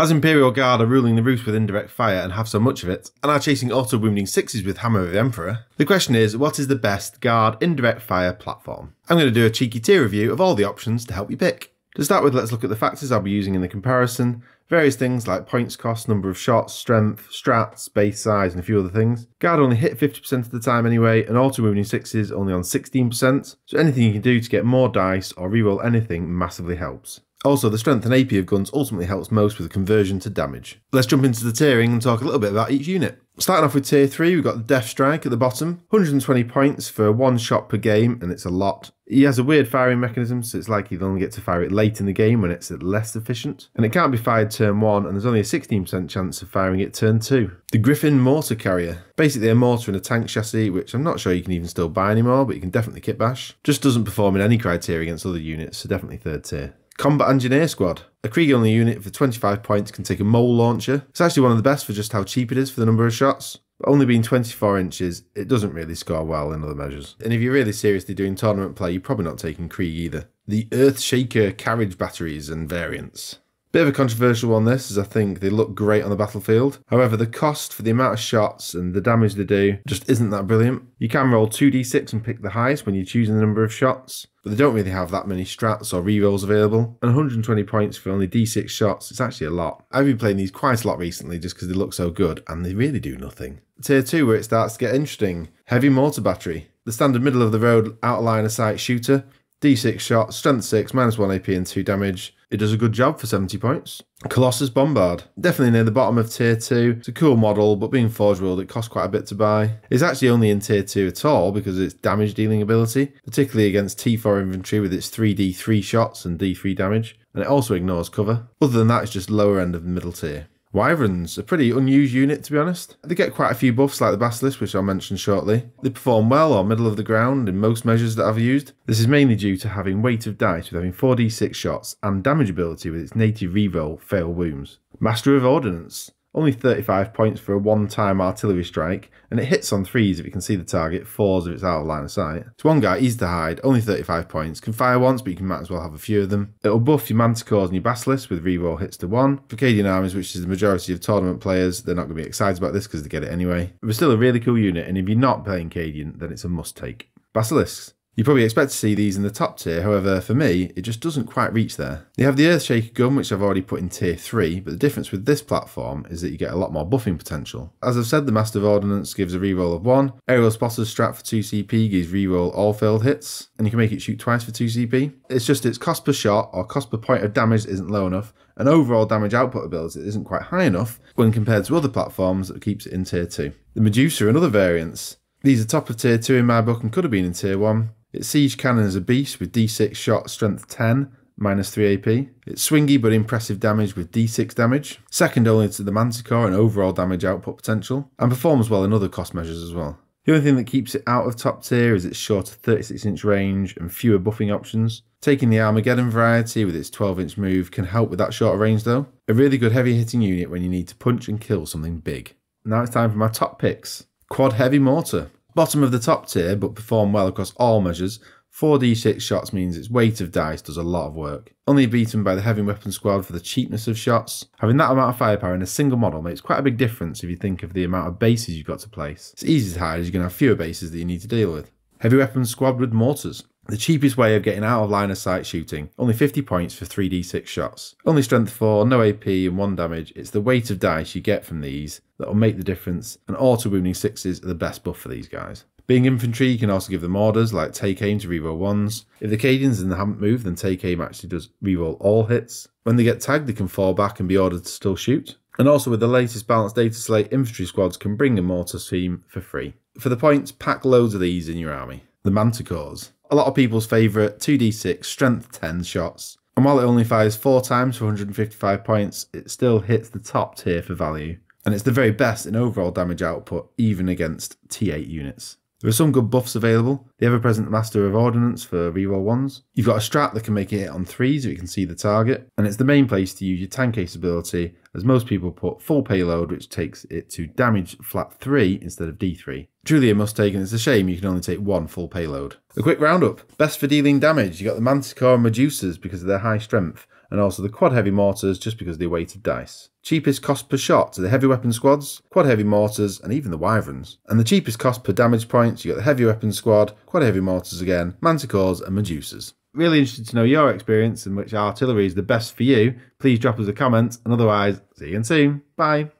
As Imperial Guard are ruling the roost with indirect fire and have so much of it, and are chasing auto wounding sixes with Hammer of the Emperor, the question is what is the best Guard indirect fire platform? I'm going to do a cheeky tier review of all the options to help you pick. To start with, let's look at the factors I'll be using in the comparison. Various things like points cost, number of shots, strength, strats, base size, and a few other things. Guard only hit 50% of the time anyway, and auto wounding sixes only on 16%, so anything you can do to get more dice or reroll anything massively helps. Also, the strength and AP of guns ultimately helps most with the conversion to damage. Let's jump into the tiering and talk a little bit about each unit. Starting off with tier 3, we've got the Death Strike at the bottom. 120 points for one shot per game, and it's a lot. He has a weird firing mechanism, so it's likely you'll only get to fire it late in the game when it's less efficient. And it can't be fired turn 1, and there's only a 16% chance of firing it turn 2. The Griffon Mortar Carrier. Basically a mortar and a tank chassis, which I'm not sure you can even still buy anymore, but you can definitely kitbash. Just doesn't perform in any criteria against other units, so definitely third tier. Combat Engineer Squad. A Krieg only unit for 25 points can take a mole launcher. It's actually one of the best for just how cheap it is for the number of shots. But only being 24 inches, it doesn't really score well in other measures. And if you're really seriously doing tournament play, you're probably not taking Krieg either. The Earthshaker carriage batteries and variants. Bit of a controversial one this, as I think they look great on the battlefield. However, the cost for the amount of shots and the damage they do just isn't that brilliant. You can roll 2d6 and pick the highest when you're choosing the number of shots, but they don't really have that many strats or rerolls available. And 120 points for only d6 shots, it's actually a lot. I've been playing these quite a lot recently just because they look so good, and they really do nothing. Tier 2 where it starts to get interesting. Heavy Mortar Battery. The standard middle of the road outline of sight shooter. D6 shot, strength 6, minus 1 AP and 2 damage. It does a good job for 70 points. Colossus Bombard. Definitely near the bottom of tier 2. It's a cool model, but being Forge World, it costs quite a bit to buy. It's actually only in tier 2 at all because its damage dealing ability, particularly against T4 infantry with its 3d 3 shots and d3 damage, and it also ignores cover. Other than that, it's just lower end of the middle tier. Wyverns, a pretty unused unit to be honest. They get quite a few buffs like the Basilisk, which I'll mention shortly. They perform well or middle of the ground in most measures that I've used. This is mainly due to having weight of dice with having 4d6 shots and damage ability with its native reroll fail wounds. Master of Ordnance. Only 35 points for a one-time artillery strike, and it hits on threes if you can see the target, fours if it's out of line of sight. It's one guy, easy to hide, only 35 points, can fire once but you can might as well have a few of them. It'll buff your Manticores and your Basilisk with reroll hits to one. For Cadian armies, which is the majority of tournament players, they're not going to be excited about this because they get it anyway. But it's still a really cool unit, and if you're not playing Cadian, then it's a must take. Basilisks. You probably expect to see these in the top tier, however, for me, it just doesn't quite reach there. You have the Earthshaker gun, which I've already put in tier 3, but the difference with this platform is that you get a lot more buffing potential. As I've said, the Master of Ordnance gives a reroll of 1, Aerial Spotter's Strat for 2 CP gives reroll all failed hits, and you can make it shoot twice for 2 CP. It's just its cost per shot or cost per point of damage isn't low enough, and overall damage output ability isn't quite high enough when compared to other platforms that keeps it in tier 2. The Medusa and other variants. These are top of tier 2 in my book and could have been in tier 1, its siege cannon is a beast with d6 shot, strength 10, minus 3 AP. It's swingy but impressive damage with d6 damage, second only to the Manticore in overall damage output potential, and performs well in other cost measures as well. The only thing that keeps it out of top tier is its shorter 36 inch range and fewer buffing options. Taking the Armageddon variety with its 12 inch move can help with that shorter range though. A really good heavy hitting unit when you need to punch and kill something big. Now it's time for my top picks. Quad Heavy Mortar. Bottom of the top tier, but perform well across all measures. 4d6 shots means its weight of dice does a lot of work. Only beaten by the heavy weapon squad for the cheapness of shots. Having that amount of firepower in a single model makes quite a big difference if you think of the amount of bases you've got to place. It's easy to hide as you're going to have fewer bases that you need to deal with. Heavy weapon squad with mortars. The cheapest way of getting out of line of sight shooting, only 50 points for 3d6 shots. Only strength 4, no AP and 1 damage. It's the weight of dice you get from these that will make the difference, and auto wounding 6s are the best buff for these guys. Being infantry, you can also give them orders like take aim to reroll ones. If the Cadians and they haven't moved, then take aim actually does reroll all hits. When they get tagged, they can fall back and be ordered to still shoot. And also with the latest balanced data slate, infantry squads can bring a mortar team for free. For the points, pack loads of these in your army. The Manticores a lot of people's favourite 2d6 strength 10 shots. And while it only fires 4 times for 155 points, it still hits the top tier for value. And it's the very best in overall damage output, even against T8 units. There are some good buffs available. The ever present Master of Ordnance for reroll ones. You've got a strat that can make it hit on threes if you can see the target. And it's the main place to use your tank ace ability, as most people put full payload, which takes it to damage flat 3 instead of d3. Truly a must take, and it's a shame you can only take one full payload. A quick roundup. Best for dealing damage, you got the Manticore and Medusas because of their high strength, and also the quad heavy mortars just because of the weighted dice. Cheapest cost per shot to the heavy weapon squads, quad heavy mortars, and even the wyverns. And the cheapest cost per damage points, you got the heavy weapon squad, quad heavy mortars again, manticores, and medusas. Really interested to know your experience and which artillery is the best for you. Please drop us a comment, and otherwise, see you soon. Bye.